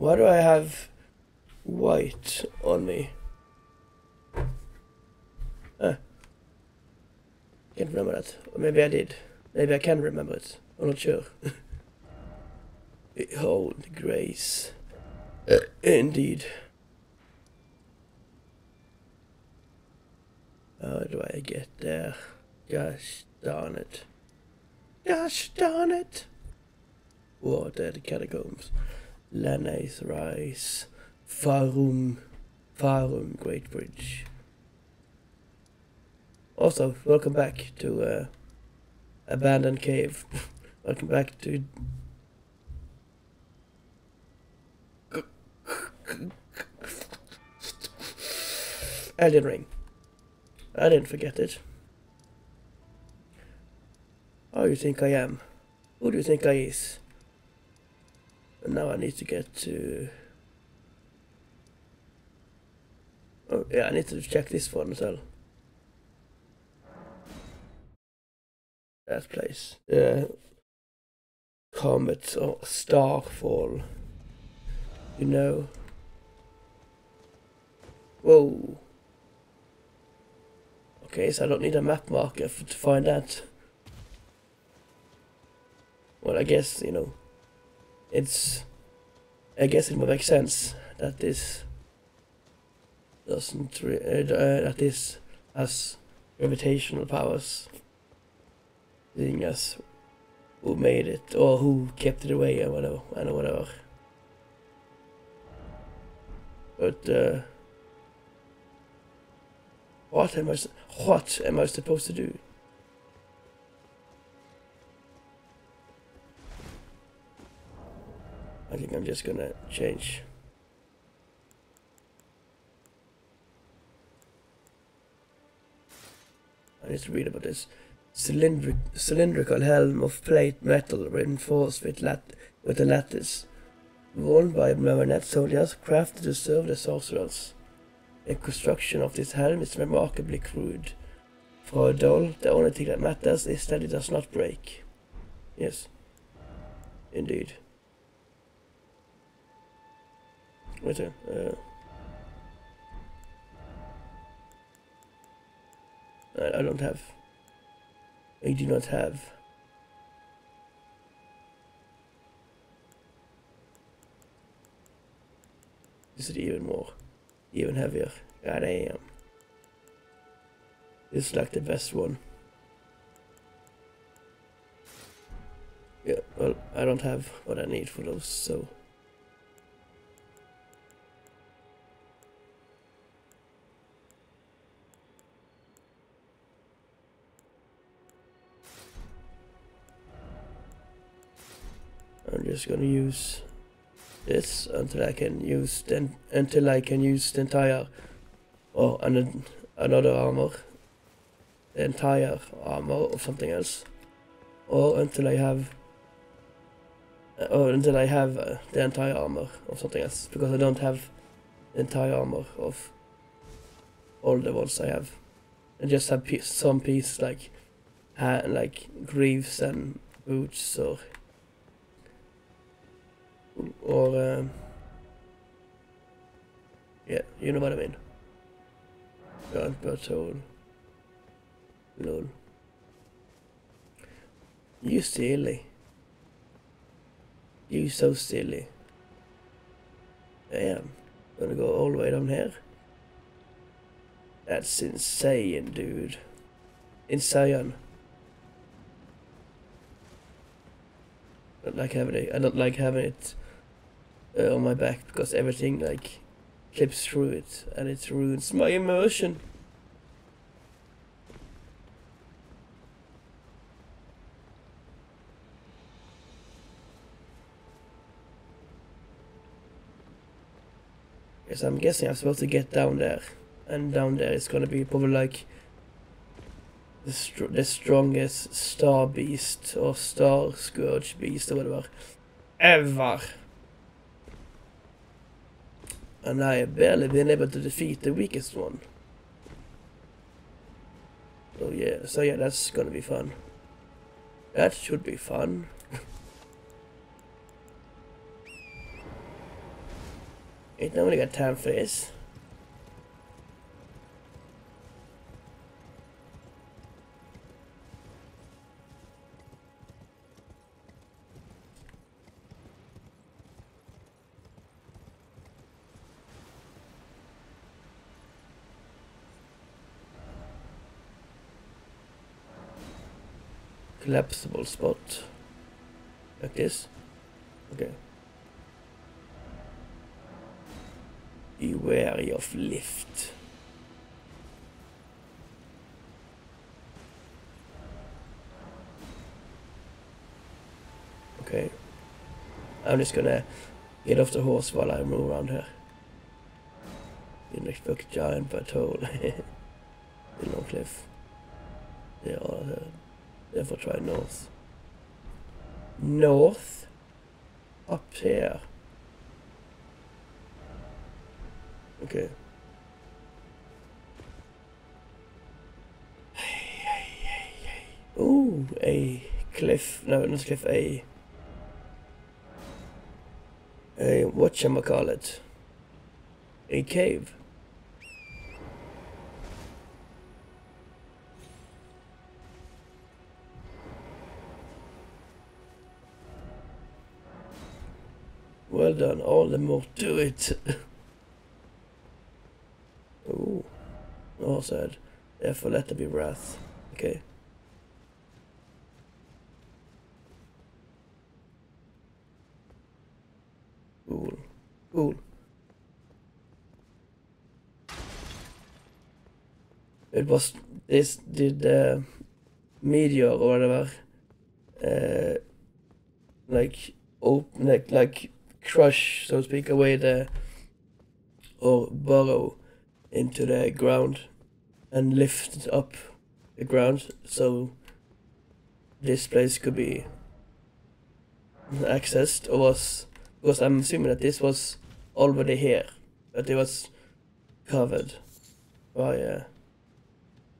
Why do I have white on me? Ah. Can't remember that. Or maybe I did. Maybe I can remember it. I'm not sure. Behold grace. Uh, indeed. How do I get there? Gosh darn it. Gosh darn it! What are the catacombs? Lenne's Rise. Farum. Farum Great Bridge. Also, welcome back to uh, Abandoned Cave. welcome back to Elden Ring. I didn't forget it. How do you think I am? Who do you think I is? And now I need to get to... Oh, yeah, I need to check this one as well. That place. Uh, Comet or Starfall. You know. Whoa. Okay, so I don't need a map marker to find that. Well, I guess, you know, it's... I guess it would make sense that this doesn't... Re uh, uh, that this has gravitational powers. Seeing as who made it, or who kept it away, or whatever, and whatever. But, uh... What am I, what am I supposed to do? I think I'm just gonna change. I need to read about this. Cylindric, cylindrical helm of plate metal reinforced with, lat with a lattice. Worn by marionette soldiers crafted to serve the sorcerers. The construction of this helm is remarkably crude. For a doll, the only thing that matters is that it does not break. Yes. Indeed. Wait a uh, I, don't have. I do not have. Is even more, even heavier. God damn. This is like the best one. Yeah, well, I don't have what I need for those, so... just gonna use this until I can use then until I can use the entire or an, another armor, the entire armor or something else, or until I have or until I have uh, the entire armor or something else. Because I don't have the entire armor of all the ones I have. I just have piece, some pieces like uh, like greaves and boots or or um, yeah, you know what I mean. God, battle. Lol. You silly. You so silly. Damn. Gonna go all the way down here? That's insane, dude. Insane. I don't like having it. I don't like having it uh, on my back because everything like clips through it and it ruins my immersion. Yes, I'm guessing I'm supposed to get down there. And down there it's gonna be probably like the, str the strongest star beast or star scourge beast or whatever ever. And I have barely been able to defeat the weakest one. So yeah, so yeah, that's gonna be fun. That should be fun. Ain't nobody got time for this. Collapsible spot. Like this. Okay. Be wary of lift. Okay. I'm just gonna get off the horse while I move around here. Didn't a giant but hole. no cliff. Are uh, Therefore try north. North? Up here. Okay. Ooh, a cliff. No, not cliff. A. A whatchamacallit. A cave. Done, all the more to it. Ooh. All said. Therefore let there be wrath. Okay. Cool. Cool. It was this did uh, meteor or whatever uh, like open like like crush, so to speak, away the or burrow into the ground and lift up the ground so this place could be accessed or was because I'm assuming that this was already here but it was covered by uh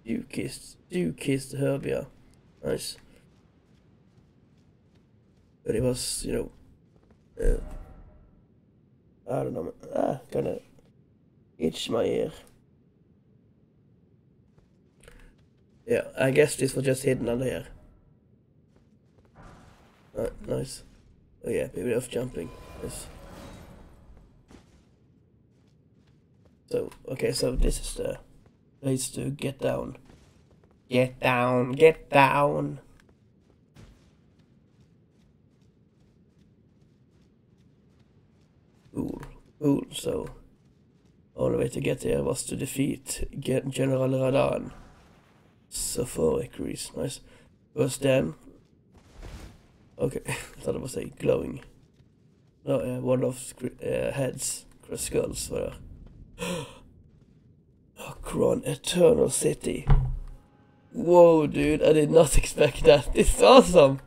Dukist Dukist herbia. Nice. But it was, you know, uh, I don't know. Ah, gonna itch my ear. Yeah, I guess this was just hidden under here. Ah, nice. Oh yeah, maybe off jumping. Yes. So, okay, so this is the place to get down. Get down, get down. Cool. So, only way to get there was to defeat General Radahn. Sulfuric grease, nice. Was then. Okay, I thought it was a glowing. No, uh, one of uh, heads, skulls, whatever. Kron Eternal City. Whoa, dude, I did not expect that. This is awesome.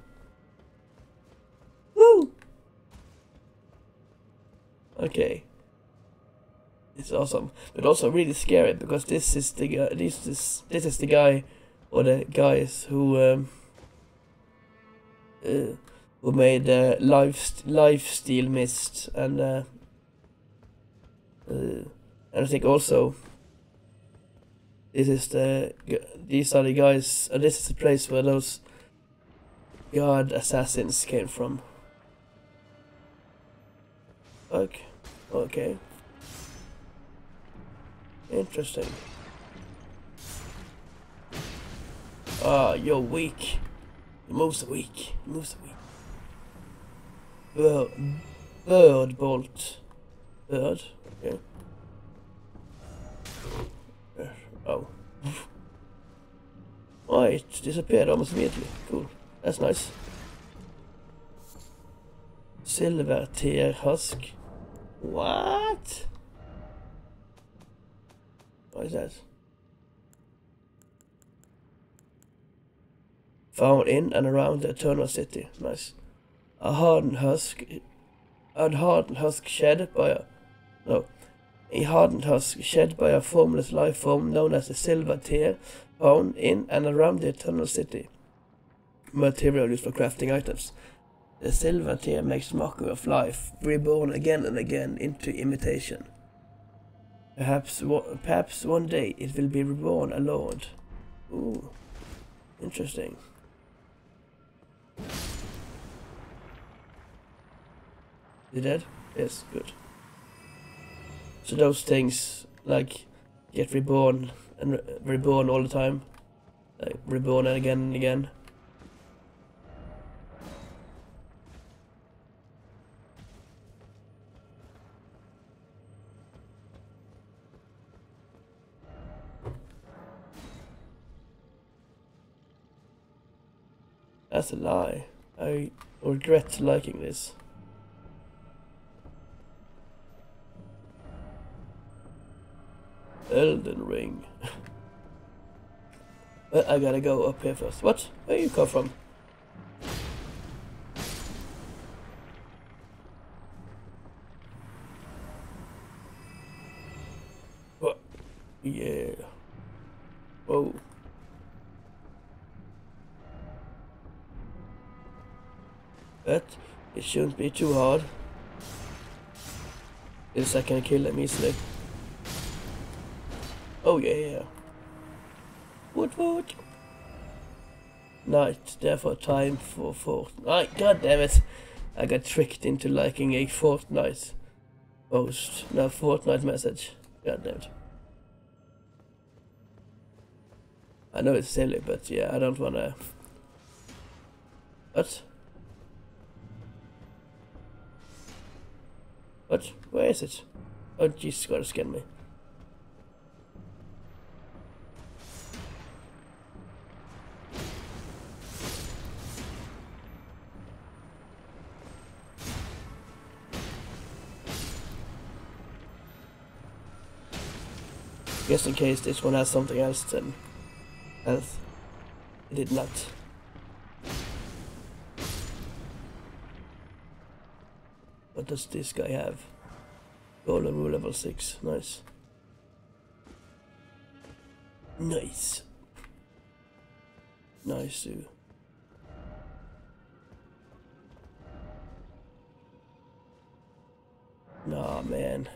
Woo! Okay. It's awesome, but also really scary because this is the guy. This is this is the guy, or the guys who um, uh, who made uh, life life steal mist and uh, uh, and I think also this is the these are the guys. And this is the place where those god assassins came from. Okay. Okay. Interesting. Ah, you're weak. Your moves are weak. Your moves are weak. Bird, bird bolt. Bird. Okay. Oh. Oh, it disappeared almost immediately. Cool. That's nice. Silver tear husk. What? What is that? Found in and around the Eternal City. Nice. A hardened husk. A hardened husk shed by a... No. A hardened husk shed by a formless life form known as the Silver Tear found in and around the Eternal City. Material used for crafting items. The silver tear makes mockery of life, reborn again and again into imitation. Perhaps, perhaps one day it will be reborn a lord. Ooh, interesting. You dead? Yes, good. So those things like get reborn and re- reborn all the time, like reborn again and again. That's a lie. I regret liking this. Elden Ring. but I gotta go up here first. What? Where you come from? Be too hard. Since I can kill me easily. Oh yeah. Woot woot. Night, therefore time for Fortnite. God damn it. I got tricked into liking a Fortnite post. No, Fortnite message. God damn it. I know it's silly, but yeah, I don't wanna... What? What? Where is it? Oh, Jesus, gotta scan me. Just in case this one has something else then else. It did not. What does this guy have? Golden Rune level 6. Nice. Nice. Nice too. Nah, man.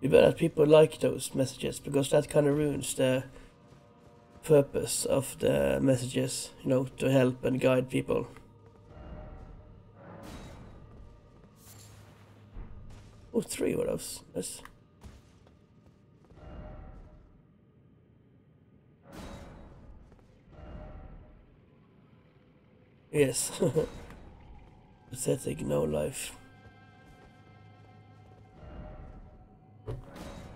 You bet that people like those messages because that kind of ruins the purpose of the messages, you know, to help and guide people. Oh, three of those. Nice. Yes. Pathetic, no life.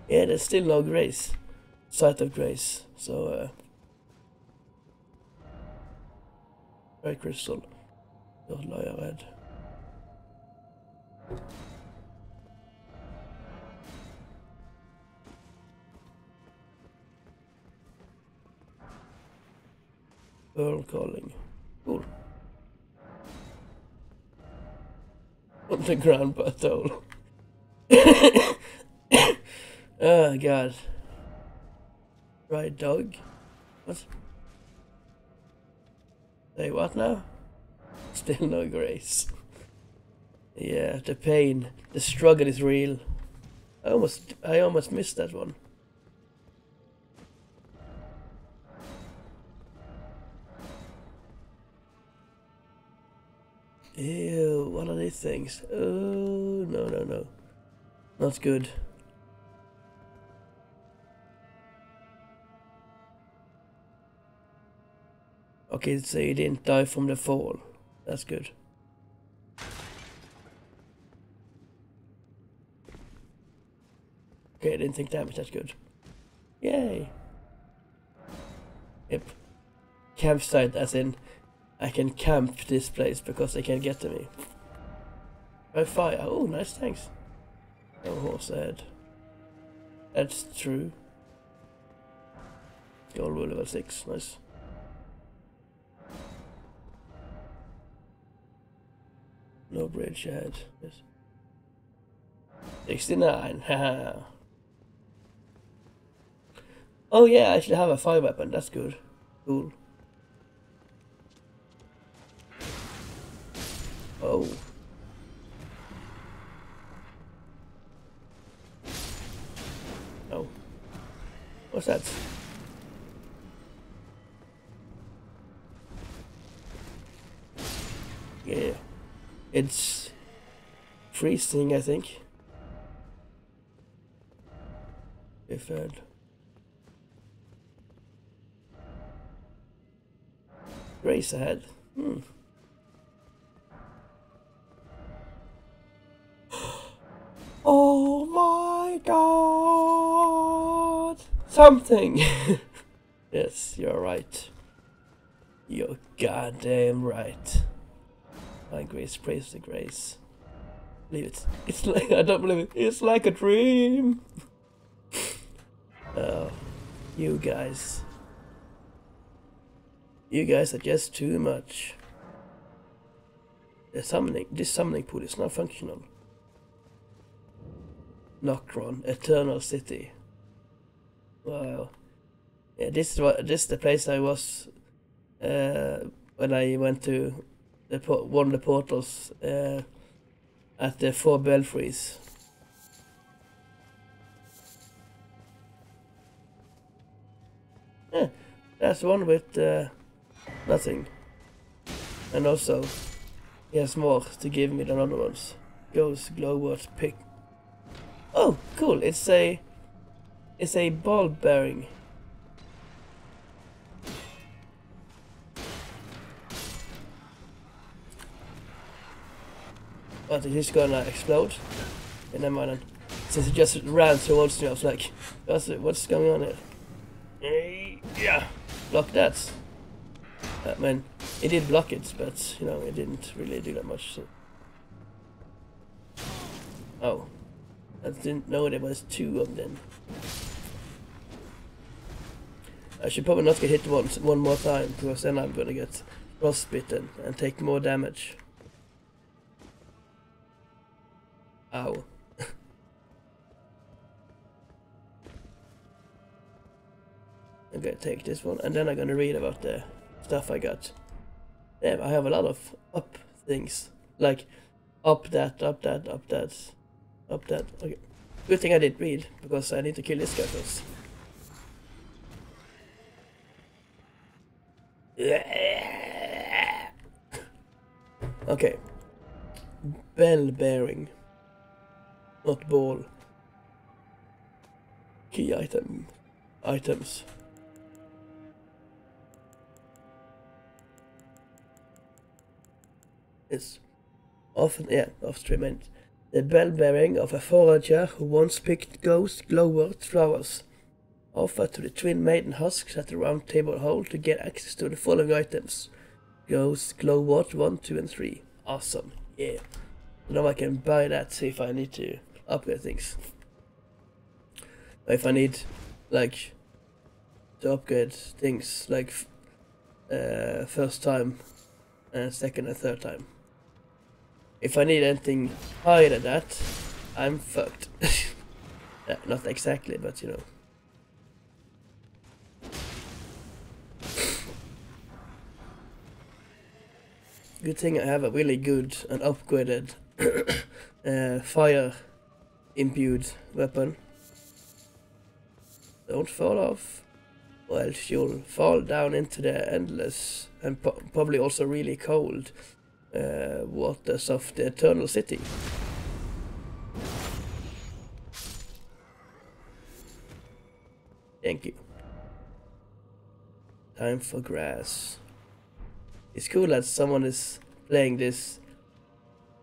Yeah, there's still no grace. Sight of grace. So, uh. Very crystal. Lie ahead. Pearl calling. Cool. On the ground battle. oh god. Right dog? What? Say what now? Still no grace. Yeah, the pain, the struggle is real. I almost, I almost missed that one. Ew, what are these things? Oh, no, no, no. Not good. Okay, so you didn't die from the fall. That's good. Okay, I didn't take damage, that's good. Yay! Yep. Campsite, as in, I can camp this place because they can't get to me. By fire. Oh, nice, thanks. No horse ahead. That's true. Gold level 6, nice. No bridge. Yes. 69. Oh yeah, I should have a fire weapon. That's good. Cool. Oh. Oh. What's that? It's freezing, I think. If had. Race ahead. Hmm. Oh my god! Something! yes, you're right. You're goddamn right. My grace, praise the grace. Believe it. It's like, I don't believe it. It's like a dream! oh, you guys. You guys are just too much. The summoning, this summoning pool is not functional. Nokron, Eternal City. Wow. Yeah, this is what this is the place I was uh, when I went to the one of the portals uh, at the four belfries. That's one with uh, nothing. And also, he has more to give me than other ones. Goes Glovewort pick. Oh, cool! It's a, it's a ball bearing. But it is gonna explode. And never mind. Since it just ran towards me, I was like, what's, what's going on here? Eh, yeah, block that. I mean, it did block it, but, you know, it didn't really do that much. So. Oh. I didn't know there was two of them. I should probably not get hit once, one more time, because then I'm gonna get frostbitten and take more damage. Ow. I'm gonna take this one, and then I'm gonna read about the stuff I got. Damn, I have a lot of up things. Like, up that, up that, up that, up that. Okay. Good thing I did read, because I need to kill this guy first. Okay. Bell bearing. Not ball. Key item. Items. It's often, yeah, off stream the bell bearing of a forager who once picked ghost glovewort flowers. Offer to the twin maiden husks at the Roundtable Hold to get access to the following items. Ghost glovewort 1, 2 and 3. Awesome. Yeah. Now I can buy that if I need to upgrade things. If I need, like, to upgrade things, like, uh, first time, and second and third time. If I need anything higher than that, I'm fucked. yeah, not exactly, but you know. Good thing I have a really good and upgraded uh, fire imbued weapon. Don't fall off, or else you'll fall down into the endless and po probably also really cold uh, waters of the Eternal City. Thank you. Time for grass. It's cool that someone is playing this.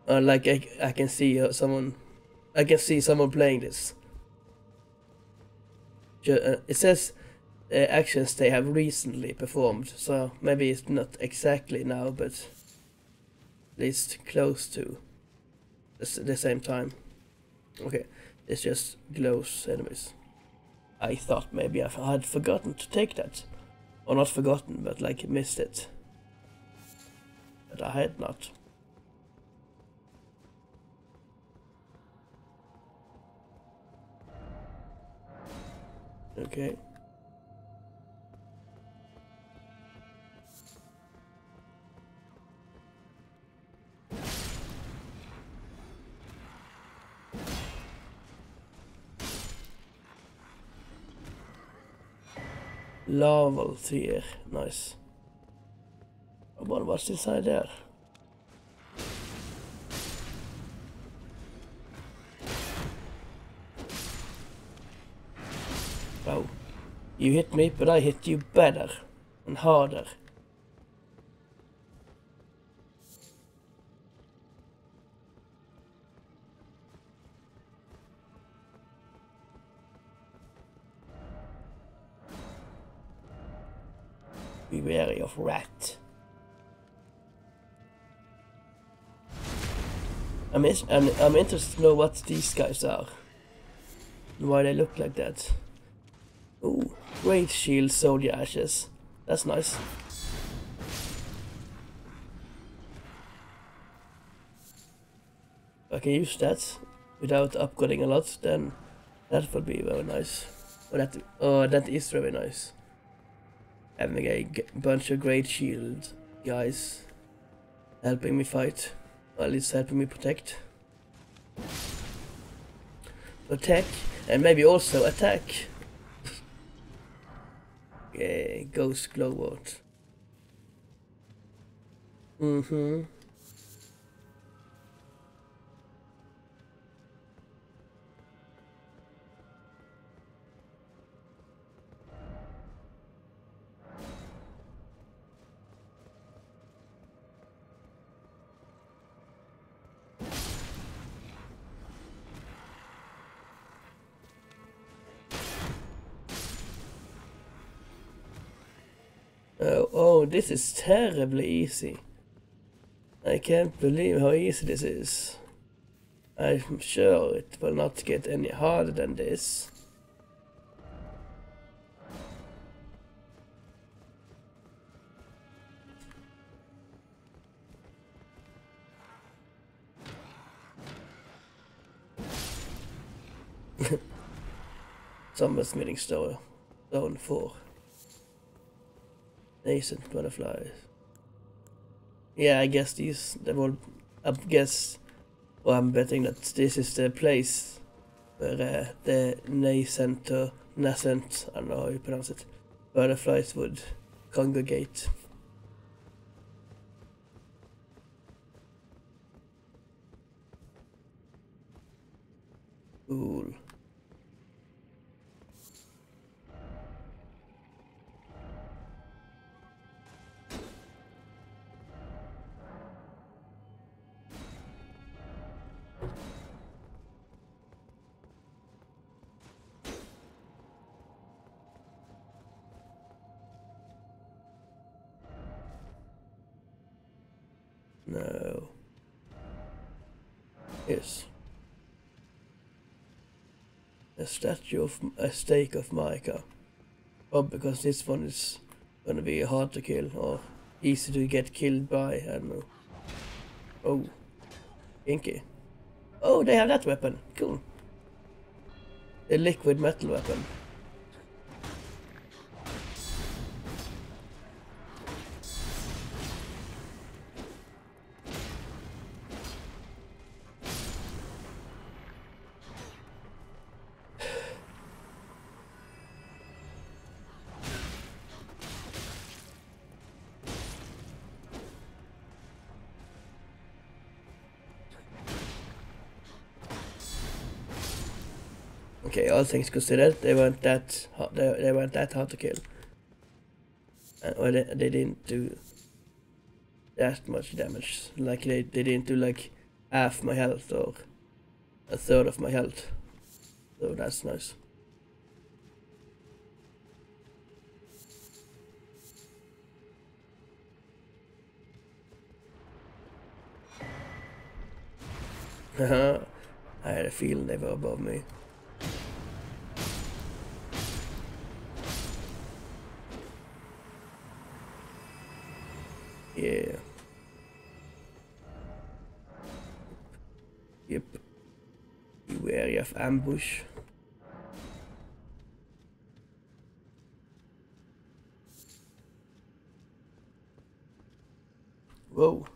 Uh, like I, I can see uh, someone, I can see someone playing this. Uh, it says uh, actions they have recently performed, so maybe it's not exactly now, but at least close to the same time. Okay, it's just glows enemies. I thought maybe I had forgotten to take that. Or not forgotten, but like missed it. But I had not. Okay. Larval Tear, nice. What was inside there? You hit me, but I hit you better and harder. Be wary of rat. I'm, I'm, I'm interested to know what these guys are. And why they look like that. Ooh, great shield soldier ashes. That's nice. If I can use that without upgrading a lot, then that would be very nice. Oh, that, oh, that is very nice. Having a bunch of great shield guys helping me fight. at least helping me protect. Protect, and maybe also attack. Yeah, Ghost Glovewort. Mm-hmm. This is terribly easy. I can't believe how easy this is. I'm sure it will not get any harder than this. Somber smithing stone, stone 4. Nascent butterflies. Yeah, I guess these, they will, I guess, well, I'm betting that this is the place where uh, the nascent or nascent, I don't know how you pronounce it, butterflies would congregate. Cool. Statue of a stake of Marika. Oh, because this one is gonna be hard to kill or easy to get killed by. I don't know. Oh, Inky. Oh, they have that weapon. Cool. A liquid metal weapon. All things considered, they weren't that hard, they, they weren't that hard to kill. Uh, or they, they didn't do that much damage. Like they, they didn't do like half my health or a third of my health. So that's nice. I had a feeling they were above me. Yeah. Yep. Be wary of ambush. Whoa.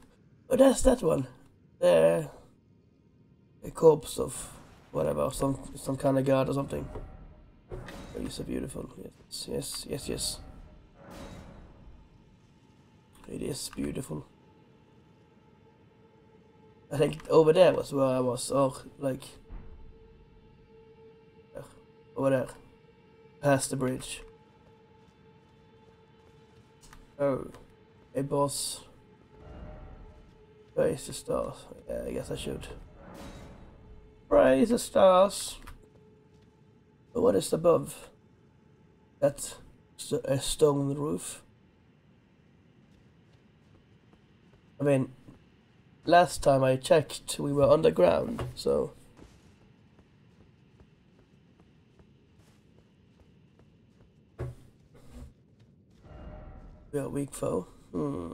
Oh, that's that one. The, the corpse of whatever, some some kind of guard or something. Oh, so beautiful. Yes, yes, yes, yes. It is beautiful. I think over there was where I was, or like uh, over there, past the bridge. Oh, a boss. Praise the stars. Yeah, I guess I should. Praise the stars. But what is above? That's a stone on the roof. I mean, last time I checked, we were underground, so. We are weak foe. Hmm.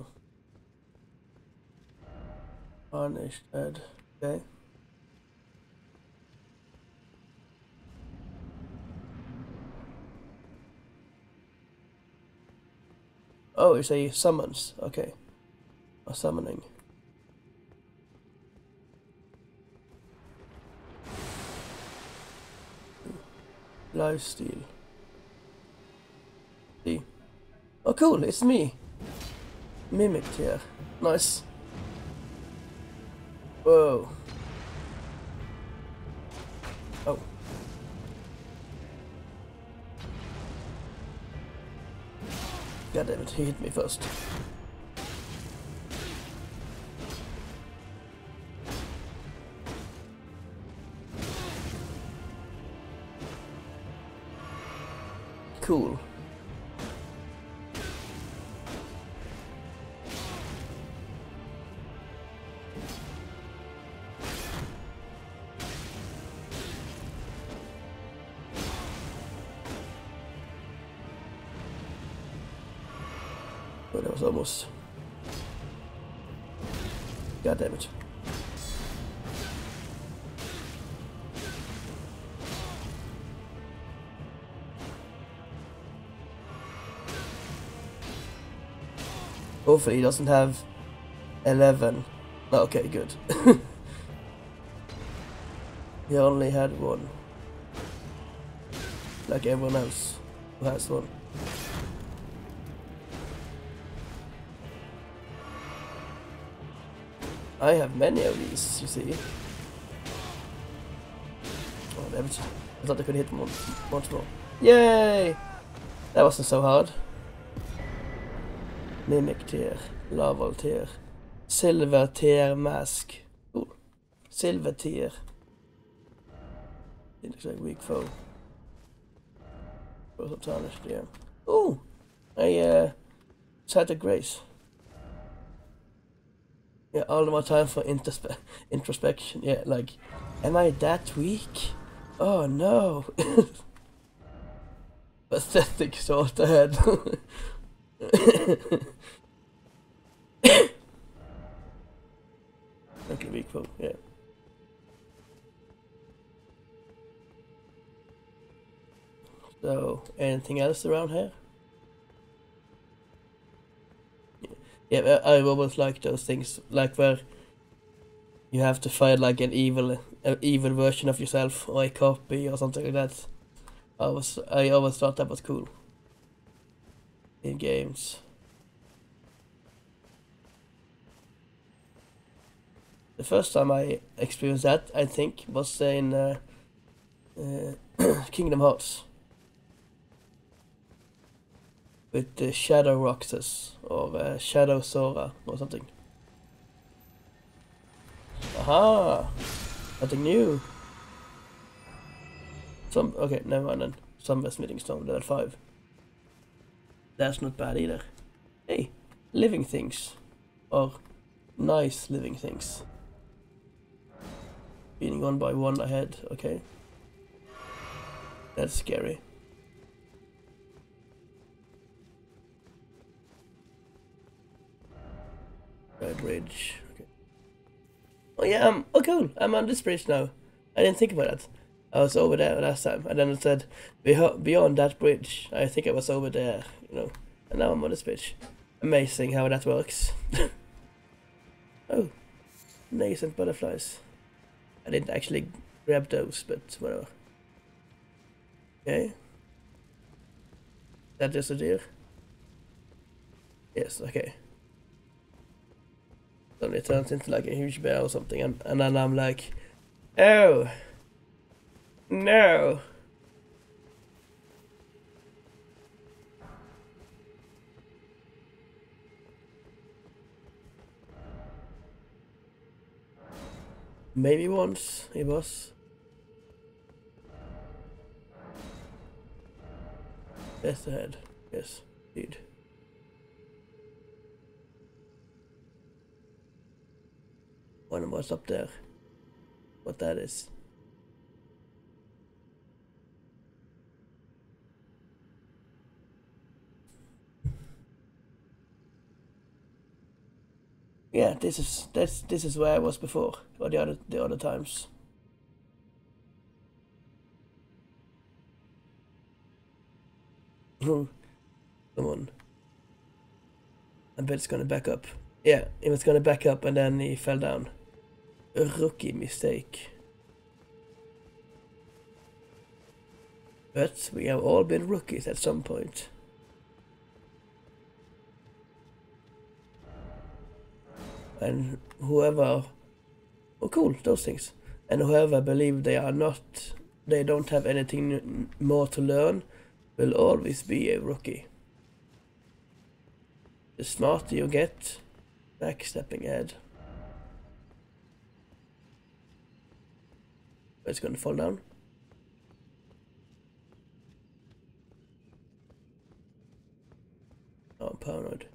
Tarnished head. Okay. Oh, it's a summons. Okay. A summoning. Lifesteal. See. Oh cool, it's me. Mimicked here. Nice. Whoa. Oh. God damn it, he hit me first. Cool. But that was almost. God damn it. Hopefully he doesn't have 11. Okay, good. he only had one. Like everyone else who has one. I have many of these, you see. Oh. I thought I could hit one once more. Yay! That wasn't so hard. Mimic Tear, Larval Tear, Silver Tear mask. Cool. Silver Tear. It looks like weak foe. Goes up tarnished, yeah. Oh! I, uh, of Grace. Yeah, all the my time for introspe introspection. Yeah, like, am I that weak? Oh no. Pathetic thought ahead. okay, weak foe, yeah. So, anything else around here? Yeah, I always like those things, like where you have to fight like an evil, an evil version of yourself, or a copy, or something like that. I was, I always thought that was cool. In games. The first time I experienced that, I think, was in uh, uh, Kingdom Hearts. with the Shadow Roxas or uh, Shadow Sora or something. Aha! Nothing new. Some okay, never mind then. Some Smithing Stone level five. That's not bad either. Hey, living things. Or nice living things. Being on by one ahead, okay. That's scary. Red Ridge. Okay. Oh yeah, um, oh cool. I'm on this bridge now. I didn't think about that. I was over there last time, and then it said beyond that bridge. I think I was over there, you know, and now I'm on this bitch. Amazing how that works. oh, nascent butterflies. I didn't actually grab those, but whatever. Okay. that just a deer? Yes, okay. Then it turns into like a huge bear or something, and, and then I'm like, oh, no. Maybe once he was. Death ahead. Yes, indeed. Wonder what's up there. What that is. Yeah, this is that's this is where I was before, or the other the other times. Come on. I bet it's gonna back up. Yeah, it was gonna back up and then he fell down. A rookie mistake. But we have all been rookies at some point. And whoever... Oh cool, those things. And whoever believe they are not... They don't have anything more to learn will always be a rookie. The smarter you get, backstepping ahead. It's gonna fall down. Oh, I'm paranoid.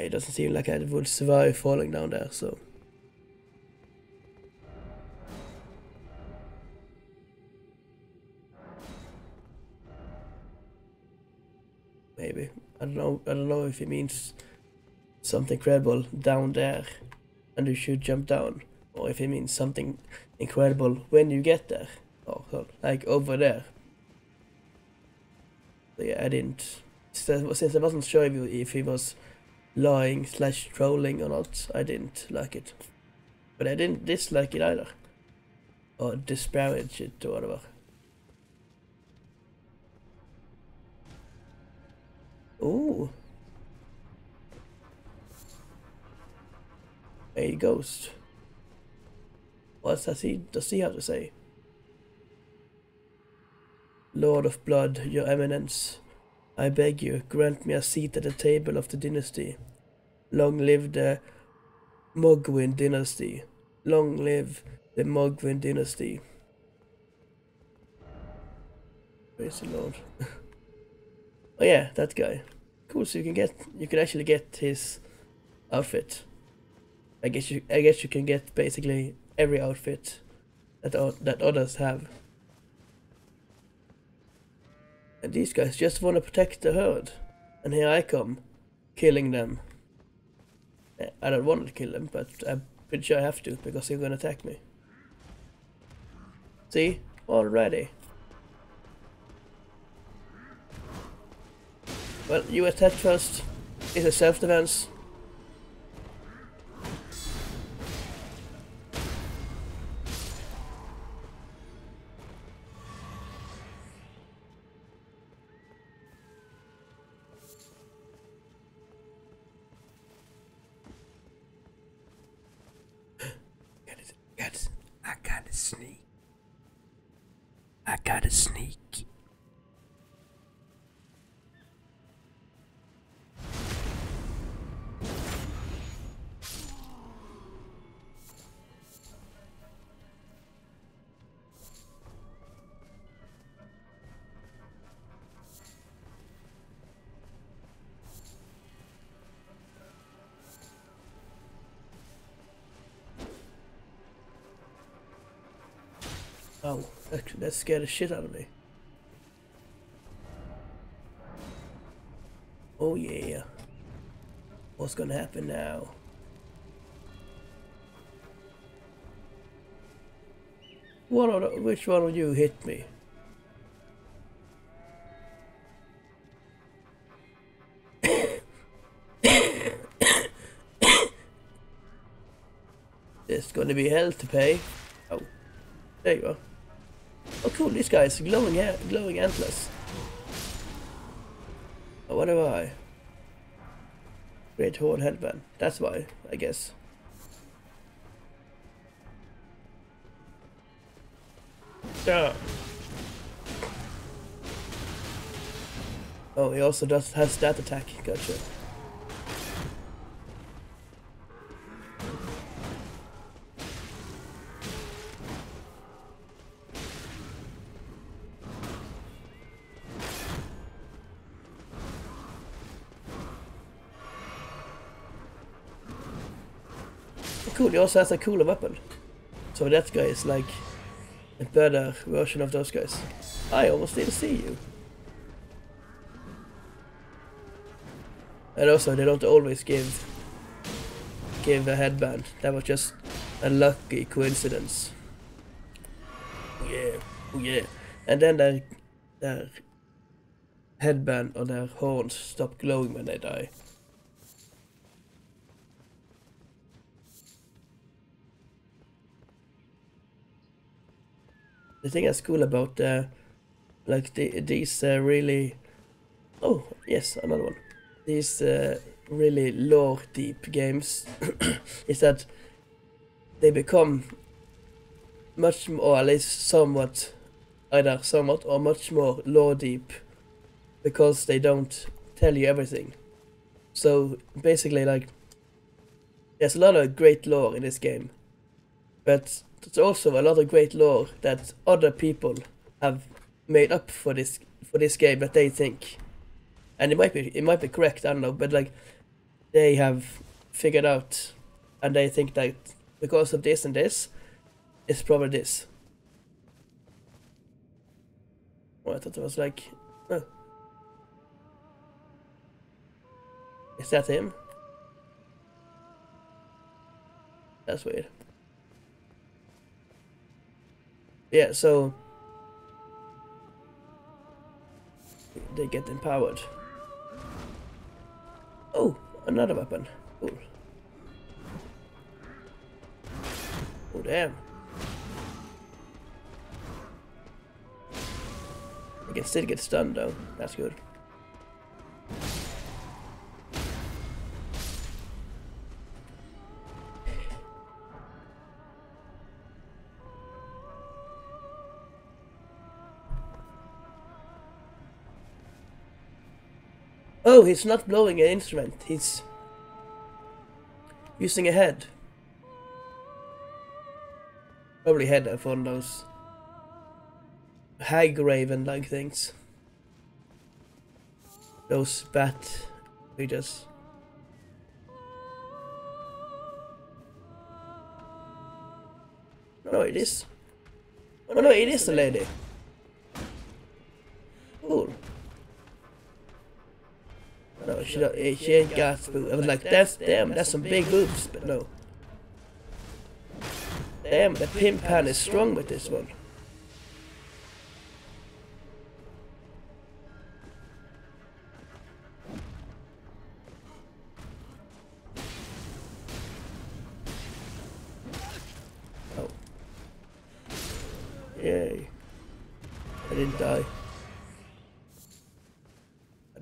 Yeah, it doesn't seem like I would survive falling down there, so... Maybe. I don't know I don't know if it means something incredible down there and you should jump down. Or if it means something incredible when you get there. Oh, or like over there. So yeah, I didn't since I wasn't sure if he was lying slash trolling or not, I didn't like it. But I didn't dislike it either. Or disparage it or whatever. Ooh. A ghost. What does he, does he have to say? Lord of Blood, your eminence. I beg you, grant me a seat at the table of the dynasty. Long live the Mohgwyn dynasty. Long live the Mohgwyn dynasty. Praise the Lord. oh yeah, that guy. Cool, so you can get you can actually get his outfit. I guess you I guess you can get basically every outfit that that others have. And these guys just want to protect the herd. And here I come, killing them. Eh, I don't want to kill them, but I'm pretty sure I have to, because they're gonna attack me. See? Already. Well, you attack first. It's a self-defense. That scared the shit out of me. Oh yeah. What's gonna happen now? The, which one of you hit me? It's gonna be hell to pay. Oh, there you are. Oh, cool! This guy's glowing hair, glowing antlers. Oh, what do I? Great horn headband. That's why, I guess. Yeah. Oh, he also does has that attack. Gotcha. He also has a cooler weapon. So that guy is like a better version of those guys. I almost didn't see you. And also, they don't always give give a headband. That was just a lucky coincidence. Yeah, yeah. And then their, their headband or their horns stop glowing when they die. The thing that's cool about uh, like the, these uh, really oh yes another one these uh, really lore deep games is that they become much more, or at least somewhat, either somewhat or much more lore deep because they don't tell you everything. So basically, like, there's a lot of great lore in this game, but there's also a lot of great lore that other people have made up for this for this game that they think and it might be it might be correct. I don't know, but like they have figured out, and they think that because of this and this, it's probably this. Oh, I thought it was like, oh. is that him? That's weird. Yeah, so they get empowered. Oh, another weapon. Cool. Oh, damn. I can still get stunned though. That's good. He's not blowing an instrument. He's using a head. Probably head of one of those Hagraven-like things. Those bat creatures. No, it is. Oh no, it is a lady. She don't, she ain't got boobs. I was like, that's damn, that's some big boobs, but no. Damn, the pimp pan is strong with this one. Oh. Yay. I didn't die.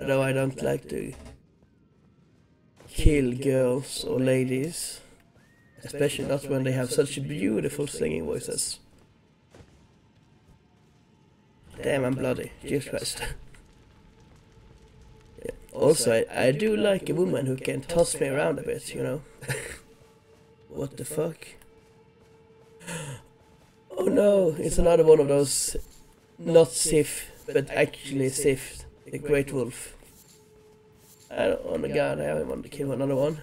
Though I don't like to girls or ladies. Especially not when they have such beautiful singing voices. Damn, I'm bloody. Jesus Christ. yeah. Also, I, I do like a woman who can toss me around a bit, you know. what the fuck? Oh no, it's another one of those not Sif, but actually Sif, the Great Wolf. I don't want to god, I wanted to kill another one.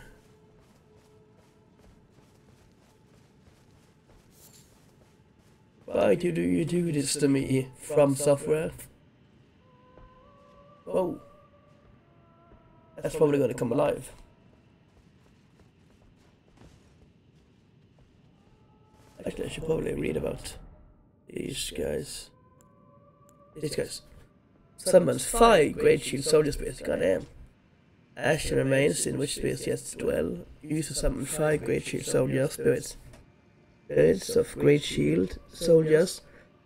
Why do you do this to me, FromSoftware? Whoa. That's probably gonna come alive. Actually, I should probably read about these guys. These guys. Summons five Great Shield Soldier Spirits, goddamn. Ash remains in which spirits yet dwell. Use to summon five Great Shield Soldier Spirits Birds of Great Shield, soldiers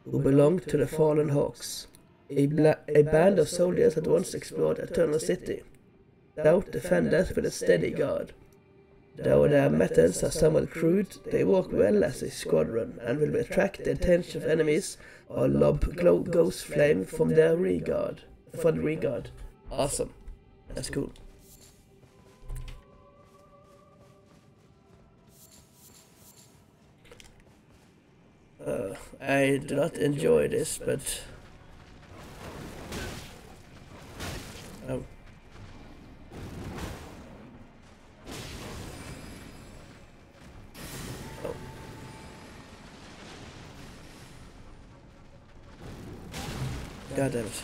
who belonged to the fallen Hawks. A, a band of soldiers had once explored Eternal City. Thou defenders with a steady guard. Though their methods are somewhat crude, they work well as a squadron and will attract the attention of enemies or lob glow ghost flame from their regard. For the regard. Awesome. That's cool. I do not enjoy this, but oh. Oh. God damn it.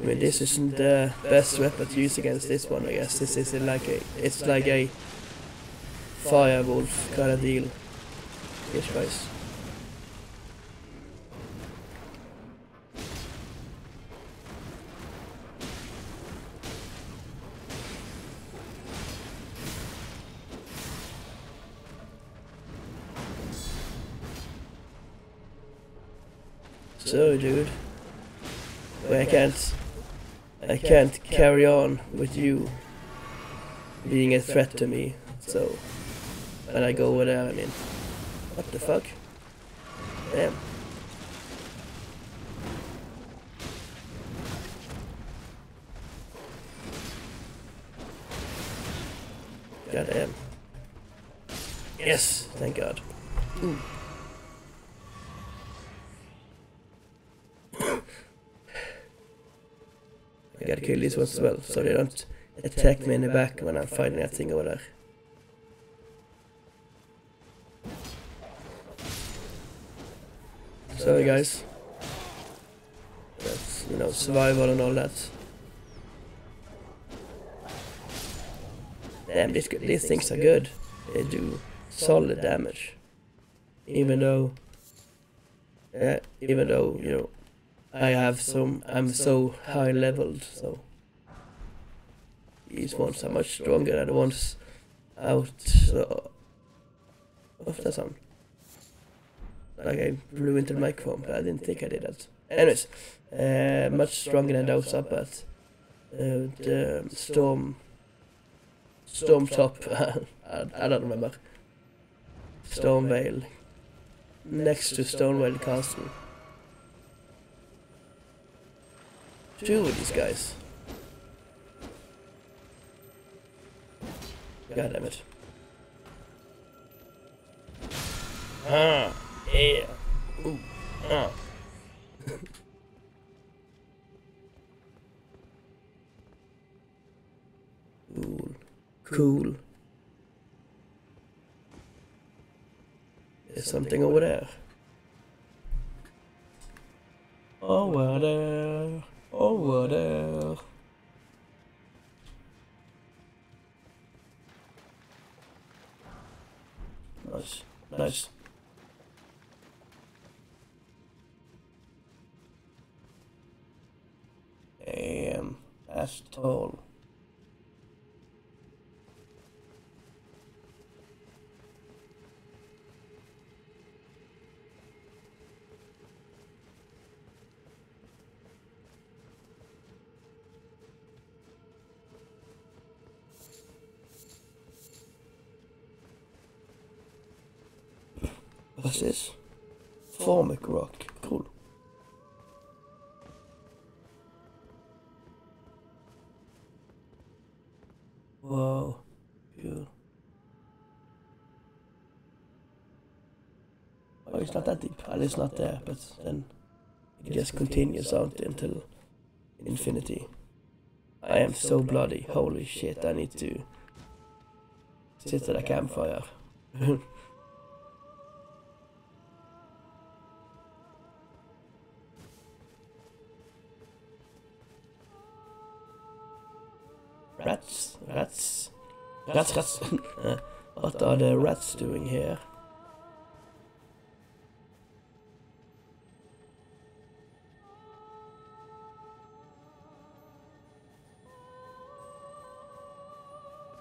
I mean, this isn't the best weapon to use against this one, I guess. This is like a, it's like a firewolf kind of deal. Yes, guys. So, dude, I can't, I can't carry on with you being a threat to me. So, and I go over there, I mean, what the fuck? Damn. God damn. Yes, thank God. Ooh. I gotta kill these ones as well, so they don't attack me in the back when I'm fighting that thing over there. Sorry guys. That's, you know, survival and all that. Damn, these, these things are good. They do solid damage. Even though, yeah, even though, you know, I have some, I'm so high leveled, so. These ones are much stronger than the ones out of the sun. Like I blew into the microphone, but I didn't think I did that. Anyways, uh, much stronger than those up at uh, the storm, storm top. I, I don't remember. Stormveil, next to Stonewall Castle. Two of these guys. God damn it. Ah, yeah. Ooh, ah. cool. Cool. There's something over there. Over there. Over there. Nice. Nice. Damn, that's tall. What's this? Formic rock. Wow. Oh, it's not that deep. At least not there, but then it just continues out until infinity. I am so bloody. Holy shit, I need to sit at a campfire. Rats, rats, rats, rats. What are the rats doing here?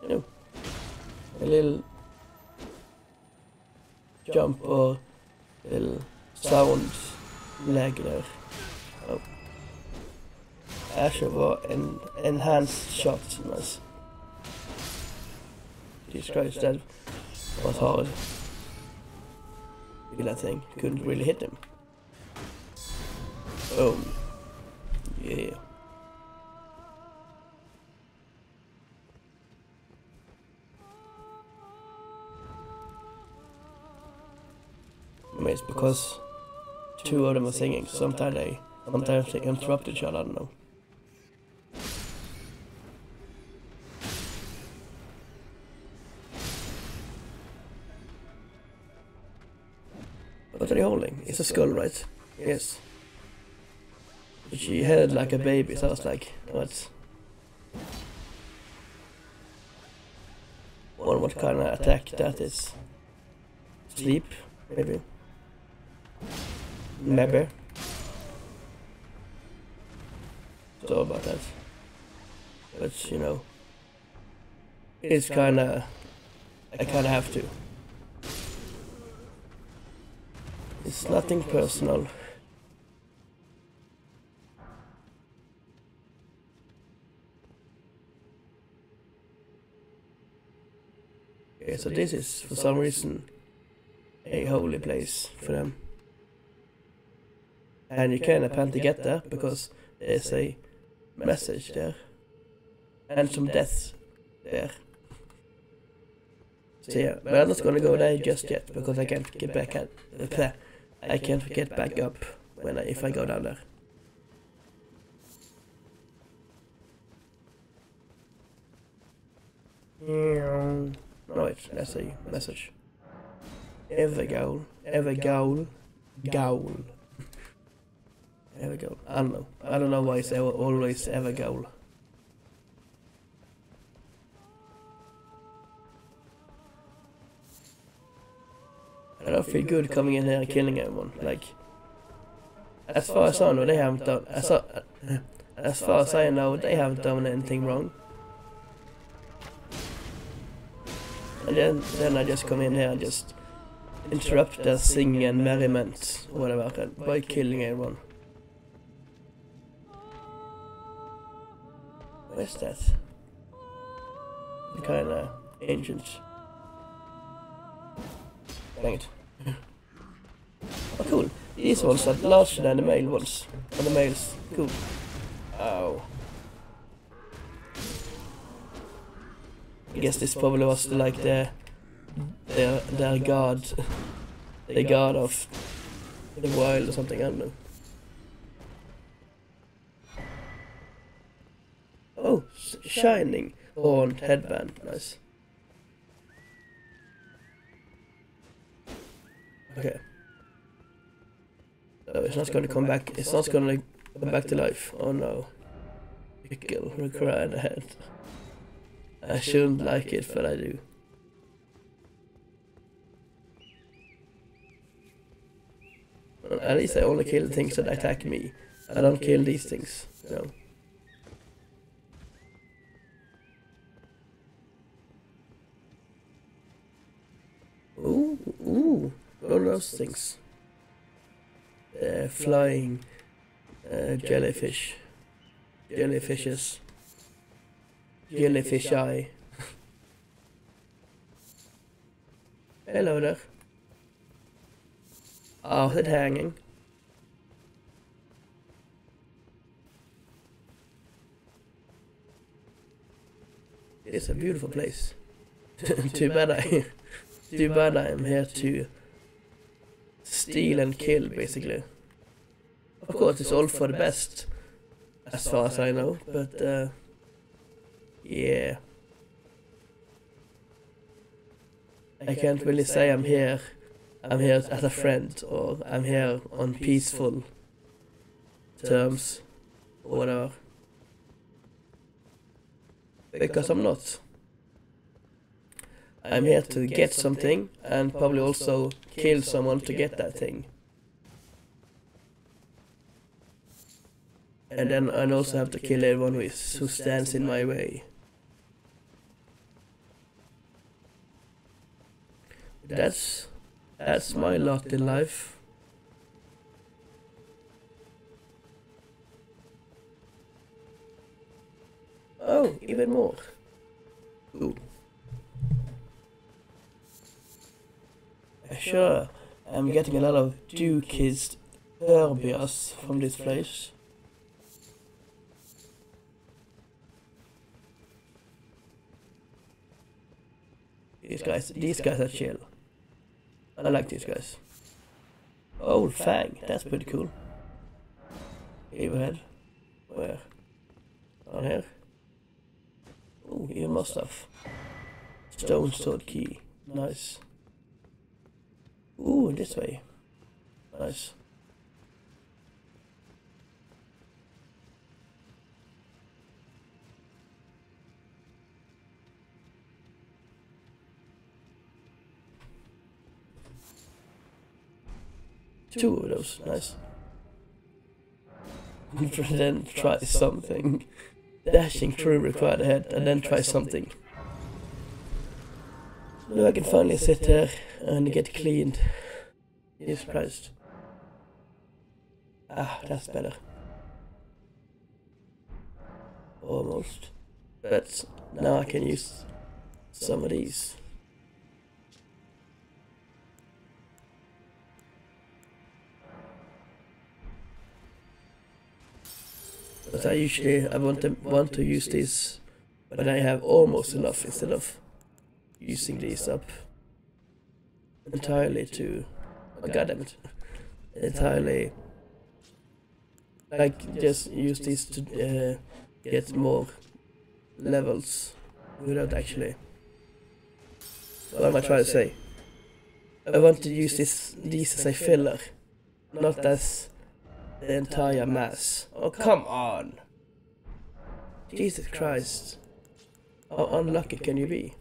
Know, a little jump or little sound lag there. Oh. Asher en enhanced shot. Nice. Christ, that was hard. Look at that thing. Couldn't really hit him. Oh. Yeah. It's because two of them are singing. Sometimes they, sometimes they interrupt each other. I don't know. It's a skull, right? Yes. She had like a baby, so I was like, what? What, what kind of attack that is? Sleep, maybe? Maybe. So about that. But, you know, it's kinda, I kinda have to. It's nothing personal. Okay, so this is for some reason a holy place for them. And you can apparently get there because there's a message there. And some deaths there. So yeah, but I'm not gonna go there just yet because I can't get back at I can't get back up when I, if I go down there. No, wait, let's see. Message. Evergaol. Evergaol. Gaul. Evergaol. I don't know. I don't know why it's always ever, Evergaol. I don't feel good coming in here and killing everyone. Like, as far as I know, they haven't done. As, as far as I know, they haven't done anything wrong. And then, then I just come in here and just interrupt their singing and merriment, whatever, by killing everyone. What is that? Kind of ancient. Dang it. Oh, cool. These ones are larger than the male ones. And the males. Cool. Ow. I guess this probably was like the their their god, the god of the wild or something. I don't know. Oh, shining horned headband. Nice. Okay. So it's not going to come back. It's not going to come back to life. Oh no. Pickle required head. I shouldn't like it, but I do. At least I only kill things that attack me. I don't kill these things, you know. Ooh, ooh, are those things? Uh, flying uh, jellyfish. Jellyfishes. Jellyfish eye. Hello there. Oh, it hanging. It's a beautiful place. too bad I, too bad I am here to steal and kill, basically. Of course, it's all for the best, as far as I know, but uh, yeah. I can't really say I'm here I'm here as a friend or I'm here on peaceful terms or whatever. Because I'm not. I'm here to get something and probably also kill someone to get that thing. And then I also have to kill everyone who, is, who stands in my way. That's That's my lot in life. Oh, even more. Ooh. Sure, I'm getting a lot of Dewkissed Herbas from this place. These guys, these guys are chill. I like these guys. Old Fang, that's pretty cool. Overhead. Where? On here? Oh, even more stuff. Stone sword key. Nice. Ooh, this way. Nice. Two of those, nice. then try something. Dashing through required ahead and then try something. Now I can finally sit here and get cleaned. You're surprised. Ah, that's better. Almost. But now I can use some of these. But I usually I want to want to use this when I have almost enough instead of using these up entirely to oh, god it. Entirely. Like just use this to uh, get more levels without actually what am I trying to say? I want to use this these as a filler not as the entire mass. Oh, come on! Jesus Christ. How unlucky can you be?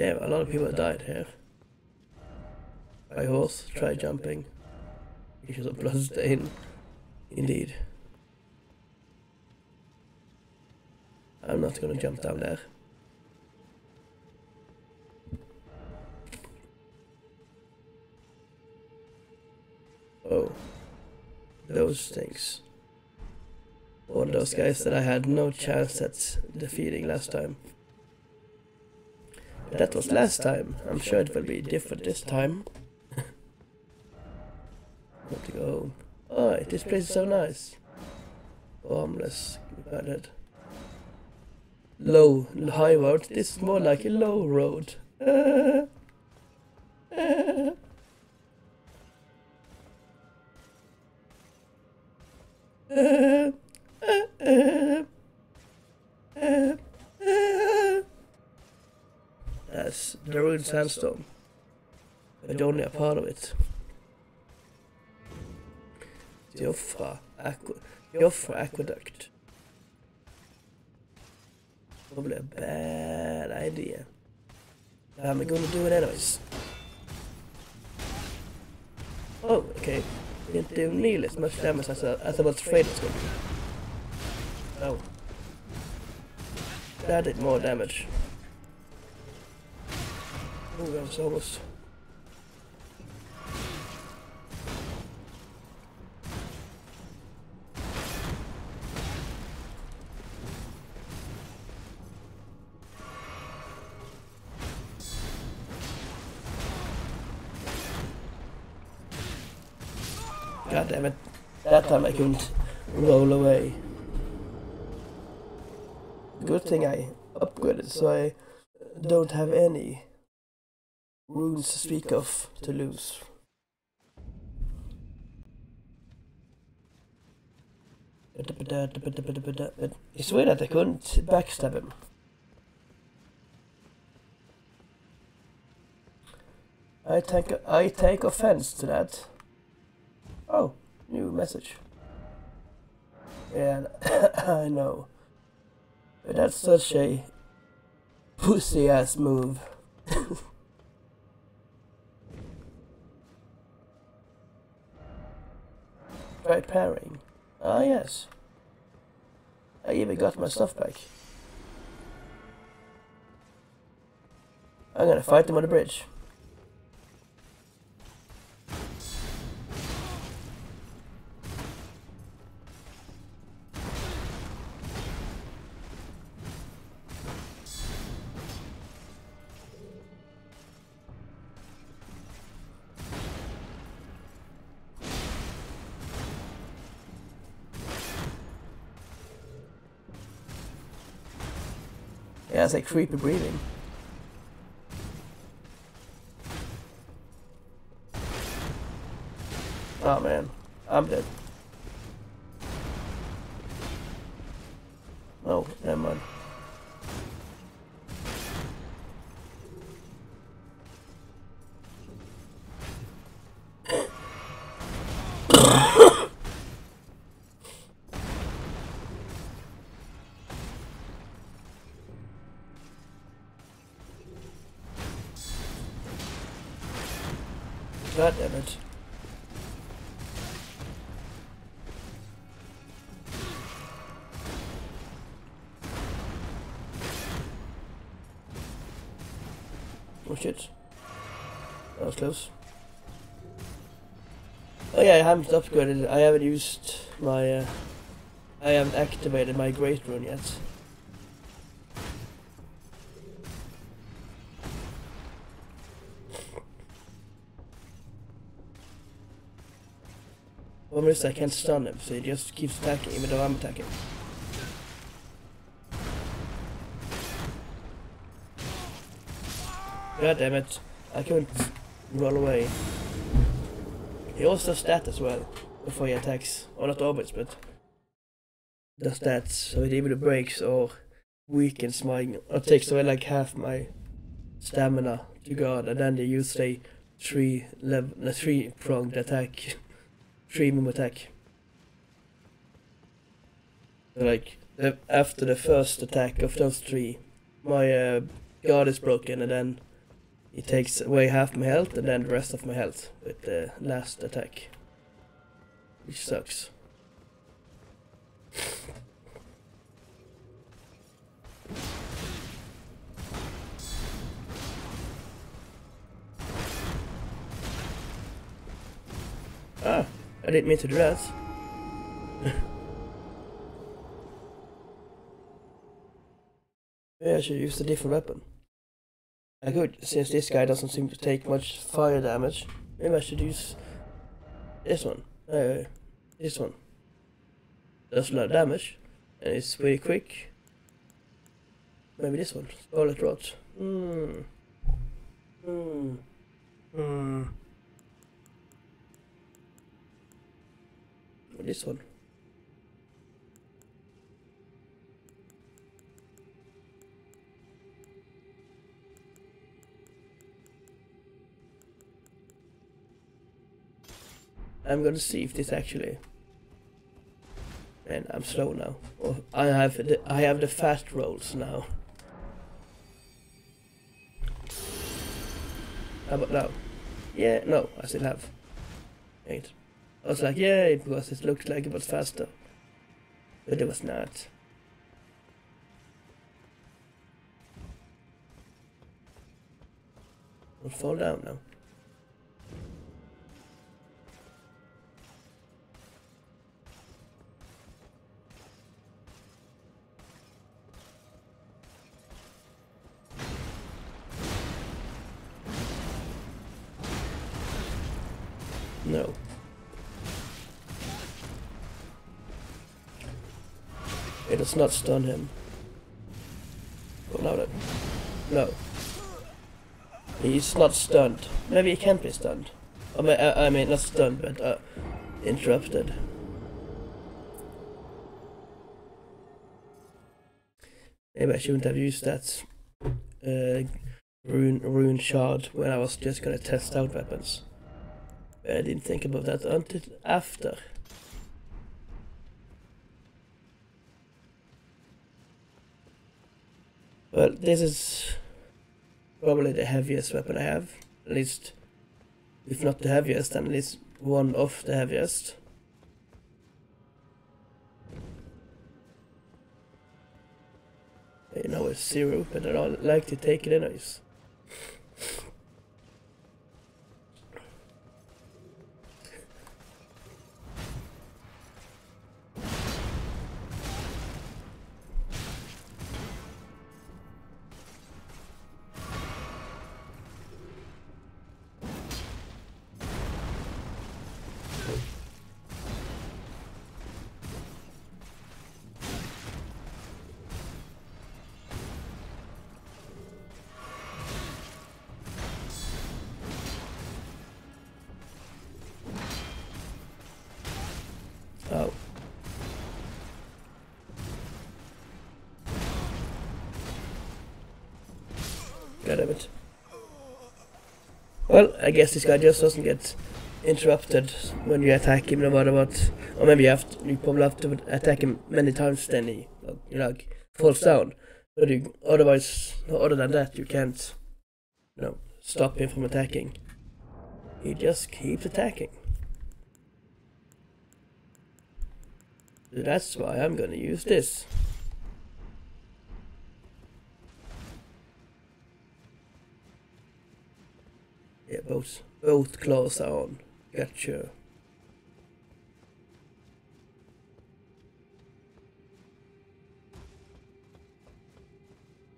Yeah, a lot of people died here. By horse, try jumping. Issues of blood stain. Indeed. I'm not gonna jump down there. Oh. Those things. Of those guys that I had no chance at defeating last time. That was last time. I'm sure it will be different this time want to go home. Alright, this place is so nice. Harmless, bad head. Low, high road. This is more like a low road. the sandstone. But only a part of it. Siofra, Aqu Aqueduct. Probably a bad idea. I'm gonna do it anyways. Oh, okay. Didn't do nearly as much damage as I, as I was afraid it was gonna do. Oh. That did more damage. Oh, that was almost... God damn it. That time I couldn't roll away. Good thing I upgraded so I don't have any runes to speak of to lose. It's weird that I couldn't backstab him. I take I take offense to that. Oh, new message. And I know. That's such a pussy ass move. Right pairing. Ah yes. I even got my stuff back. I'm gonna fight them on the bridge. It's like creepy breathing. Oh man, I'm dead. Haven't upgraded. I haven't used my. Uh, I haven't activated my Great Rune yet. One minute I can't stun him, so he just keeps attacking even though I'm attacking. God damn it. I couldn't roll away. He also does that as well before he attacks. Or not always, but does that. So it either breaks or weakens my or takes away like half my stamina to guard and then they use a three level a three pronged attack. three move attack. So like after the first attack of those three, my uh, guard is broken and then it takes away half my health and then the rest of my health with the last attack. Which sucks. Ah, I didn't mean to do that. yeah, I should use a different weapon. I could, since this guy doesn't seem to take much fire damage. Maybe I should use this one. Uh, this one. Does a lot of damage. And it's very quick. Maybe this one. Scarlet Rot. Hmm. Hmm. Hmm. This one. I'm gonna see if this actually. And I'm slow now. Oh, I have the I have the fast rolls now. How about now? Yeah, no, I still have. Eight. I was like, yeah, because it looked like it was faster. But it was not. I'll fall down now. Does not stun him. Oh, no, no. No. He's not stunned. Maybe he can't be stunned. I mean, I, I mean not stunned, but uh, interrupted. Maybe I shouldn't have used that uh, rune, rune shard when I was just gonna test out weapons. I didn't think about that until after. Well, this is probably the heaviest weapon I have. At least, if not the heaviest, then at least one of the heaviest. You know it's zero, but I don't like to take it anyways. I guess this guy just doesn't get interrupted when you attack him no matter what. Or maybe you have to, you probably have to attack him many times then he you know, like falls down. But you, otherwise, other than that, you can't, you know, stop him from attacking. He just keeps attacking. That's why I'm gonna use this. Both both claws are on. Gotcha.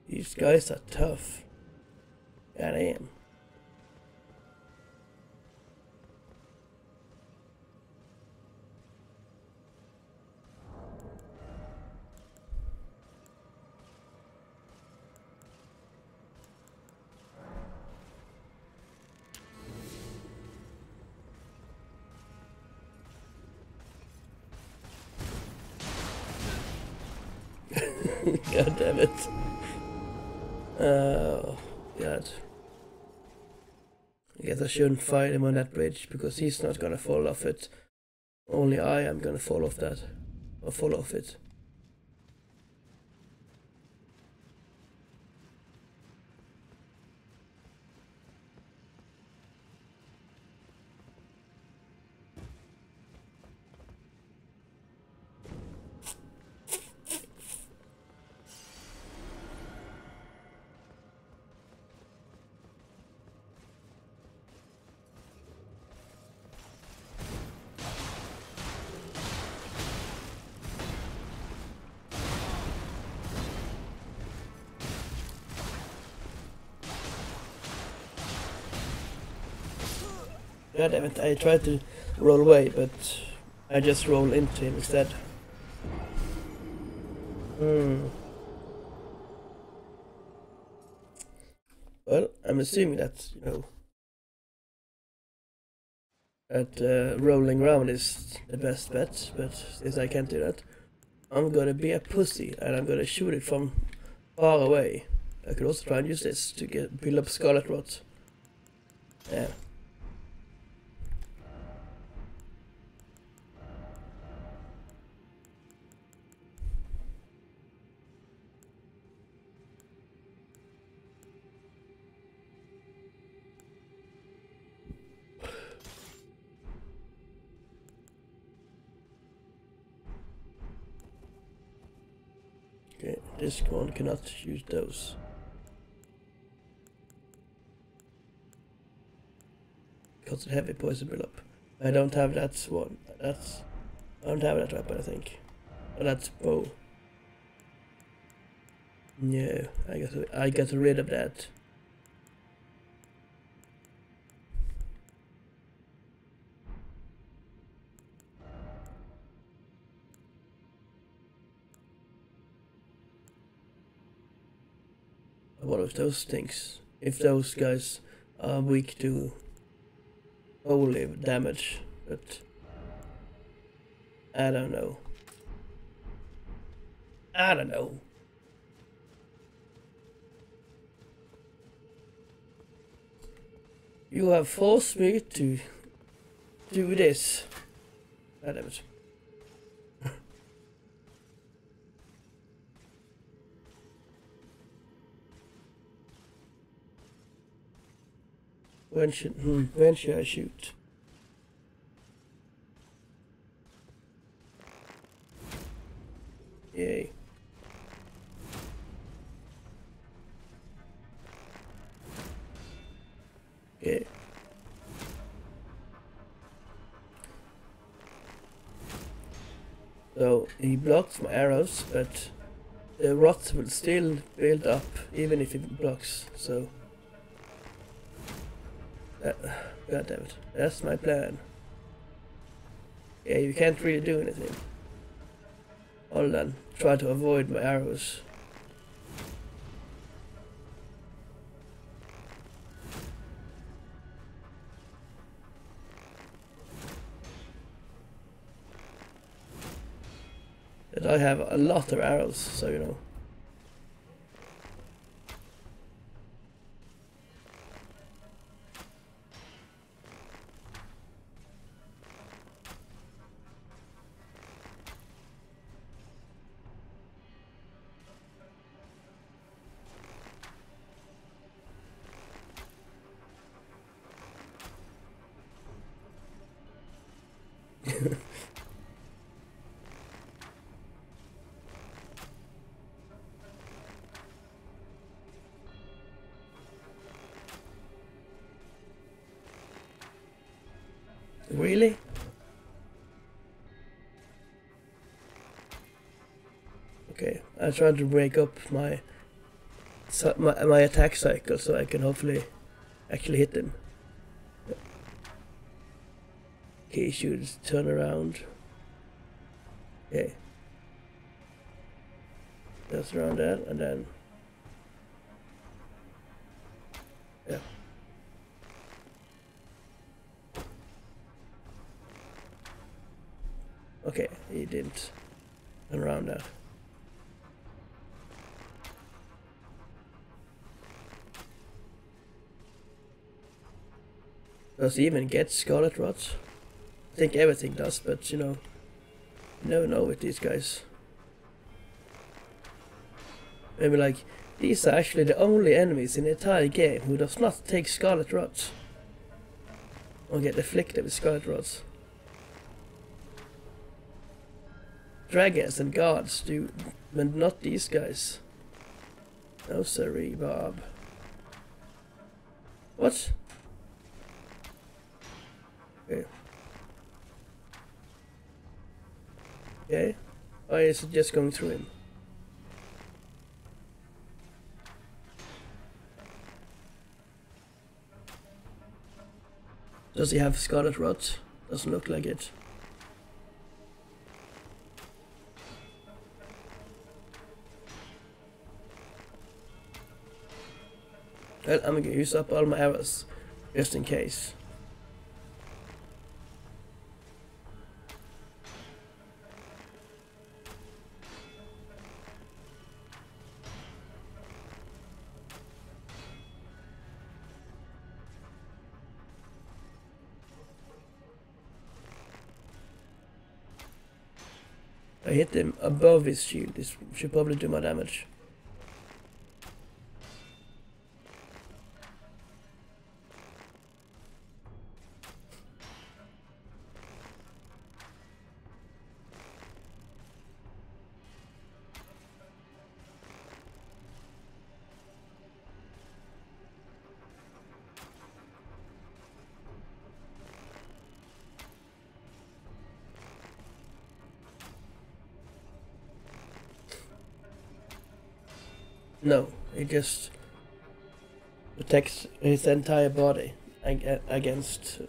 These guys are tough. God damn. Shouldn't fight him on that bridge because he's not gonna fall off it. Only I am gonna fall off that. Or fall off it. God damn it, I tried to roll away, but I just roll into him instead. Hmm. Well, I'm assuming that, you know, that uh, rolling around is the best bet, but since I can't do that, I'm gonna be a pussy and I'm gonna shoot it from far away. I could also try and use this to get build up Scarlet Rot. Yeah. This one cannot use those. Because of heavy poison buildup. I don't have that one. That's I don't have that weapon I think. Oh, that's bow. No, I got I got rid of that. What if those things? If those guys are weak to holy damage, but I don't know. I don't know. You have forced me to do this. God damn. When should hmm, when should I shoot? Yay. Okay. So he blocks my arrows, but the rots will still build up even if he blocks. So, uh, God damn it, that's my plan. Yeah, you can't really do anything. Other than try to avoid my arrows. But I have a lot of arrows, so you know. Tried to break up my, my my attack cycle so I can hopefully actually hit them. Okay, should turn around. Okay. That's around that, and then. Does he even get scarlet rots? I think everything does, but you know, you never know with these guys. Maybe like, these are actually the only enemies in the entire game who does not take scarlet rots. Or get afflicted with scarlet rots. Dragons and guards do, but not these guys. No sorry, Bob. What? Okay. Okay. Why is it just going through him? Does he have scarlet rots? Doesn't look like it. Well, I'm gonna use up all my arrows, just in case. I hit them above his shield. This should probably do my damage. Just protects his entire body ag- against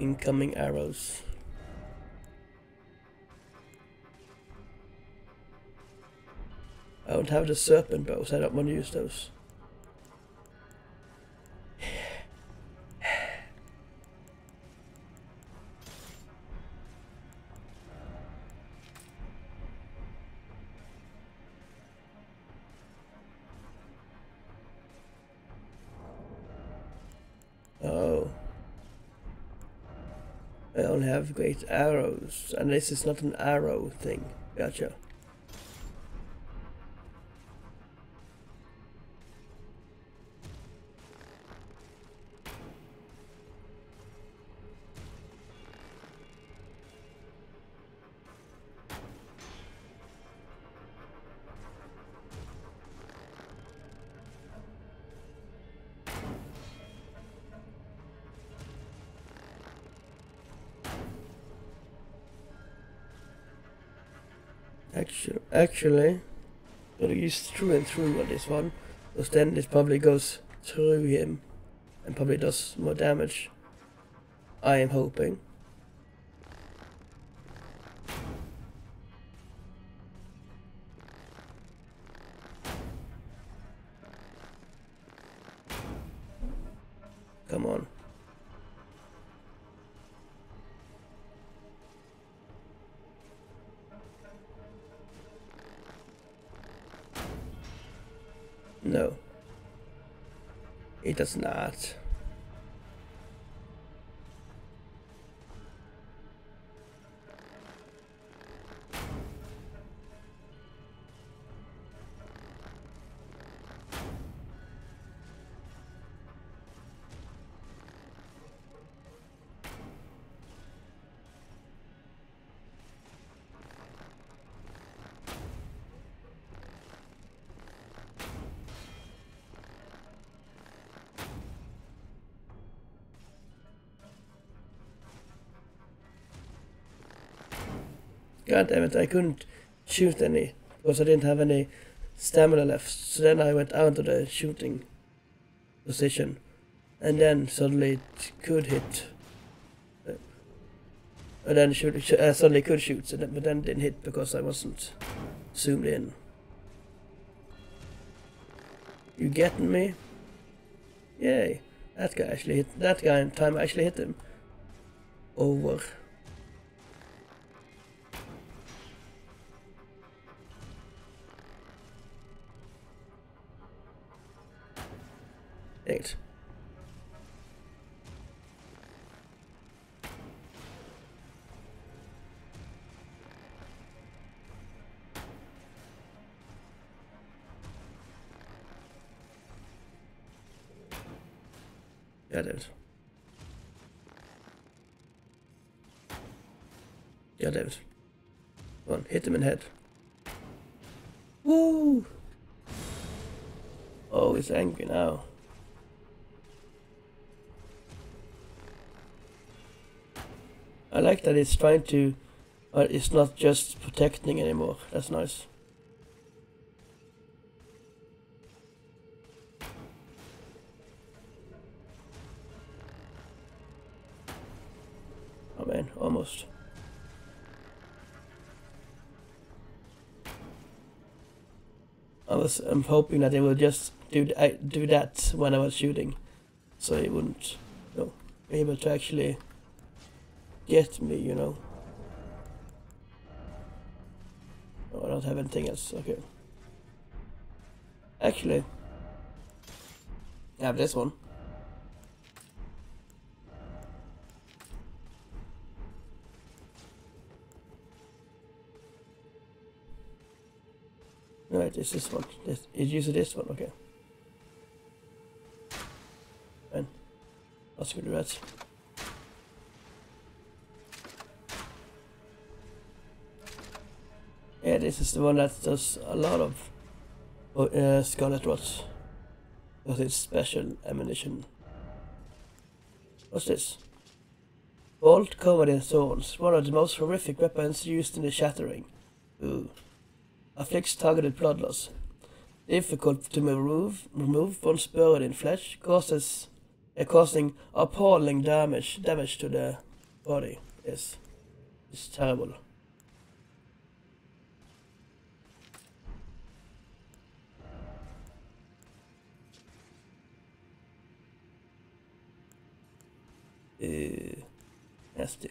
incoming arrows. I don't have the serpent bows, I don't want to use those. Great arrows, this is not an arrow thing. Gotcha. Actually, actually, gotta use through and through on this one, because then this probably goes through him and probably does more damage. I am hoping. Does not. God damn it, I couldn't shoot any because I didn't have any stamina left. So then I went out to the shooting position and then suddenly it could hit. Uh, and then shoot, uh, suddenly could shoot, so then, but then didn't hit because I wasn't zoomed in. You getting me? Yay. That guy actually hit, that guy in time I actually hit him. Over. Got it. Got it. Come on, hit him in the head. Woo! Oh, he's angry now. I like that it's trying to, but it's not just protecting anymore. That's nice. I'm hoping that they will just do I, do that when I was shooting, so it wouldn't you know, be able to actually get me, you know. Oh, I don't have anything else. Okay. Actually, I have this one. This one. This, it uses this one, okay. And let's to that. Yeah, this is the one that does a lot of uh, Scarlet Rot. Because it's special ammunition. What's this? Bolt covered in thorns. One of the most horrific weapons used in the Shattering. Ooh. Afflicts targeted blood loss. Difficult to remove, remove once buried in flesh. Causes, uh, causing appalling damage damage to the body. Yes. It's terrible. Uh, nasty.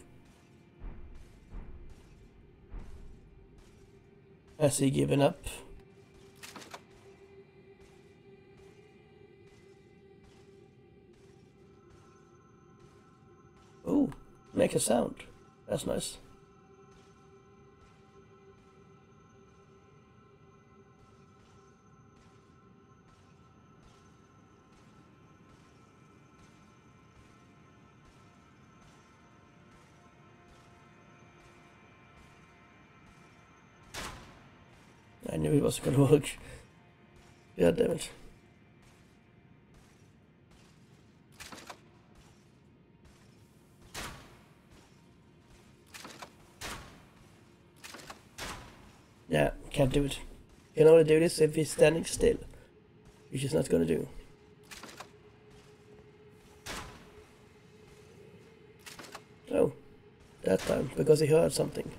Has he given up? Oh, make a sound. That's nice. I knew he wasn't gonna work. God damn it. Yeah, can't do it. Can only do this if he's standing still. Which is not gonna do. Oh, that time, because he heard something.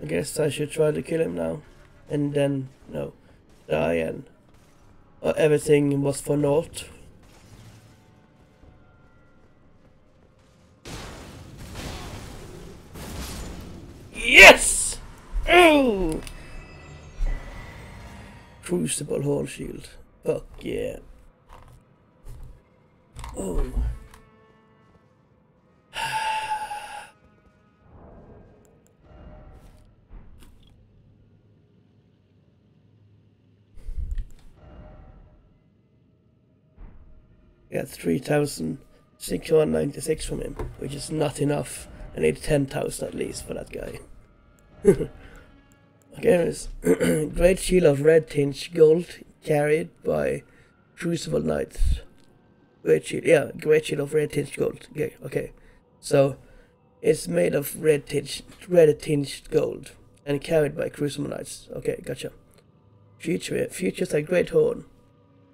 I guess I should try to kill him now. And then, no, die and uh, everything was for naught. Yes! Oh! Crucible Horn Shield. Fuck yeah. Oh. Got 3,696 from him, which is not enough. I need 10,000 at least for that guy. okay, there's Great Shield of Red Tinge Gold carried by Crucible Knights. Great Shield, yeah, Great Shield of Red Tinge Gold. Okay, okay. So, it's made of red tinged, red tinged gold and carried by Crucible Knights. Okay, gotcha. Future, features a great horn.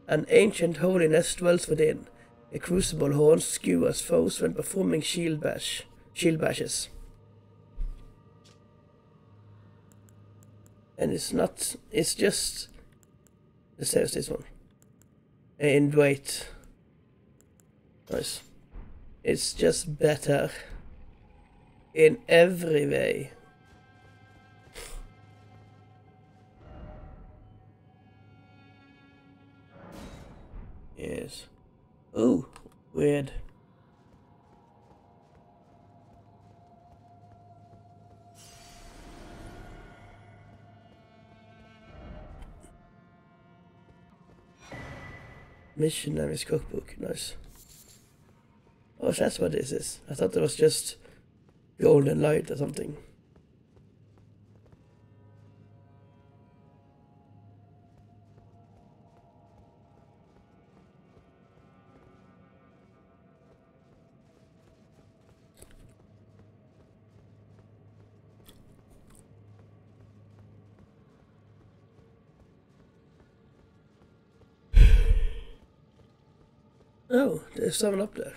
An ancient holiness dwells within. A crucible horn skewers foes when performing shield bash, shield bashes. And it's not, it's just, it says this one. In weight. Nice. It's just better in every way. Yes. Ooh, weird. Missionary's cookbook, nice. Oh, that's what this is. I thought it was just golden light or something. Oh, there's someone up there.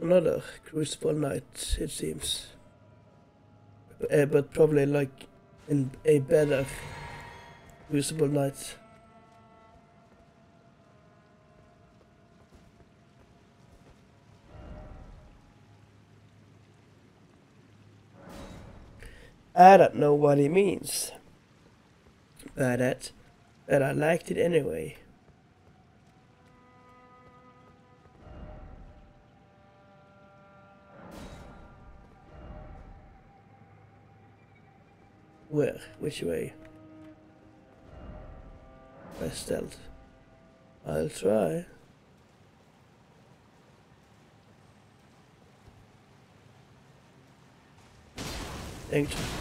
Another Crucible Knight, it seems. Uh, but probably like in a better Crucible Knight. I don't know what he means by that, but I liked it anyway. Where? Which way? By stealth. I'll try. Thank you.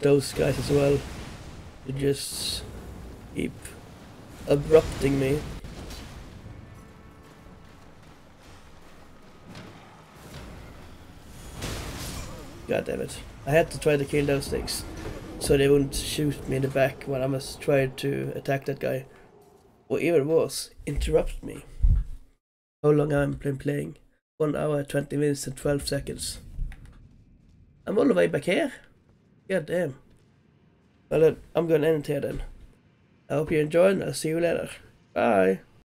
Those guys as well. They just keep abrupting me. God damn it. I had to try to kill those things. So they wouldn't shoot me in the back when I must try to attack that guy. Or even worse, interrupt me. How long I been playing? 1 hour, 20 minutes and 12 seconds. I'm all the way back here. God damn. Well I'm going to end it here then. I hope you enjoyed and I'll see you later. Bye.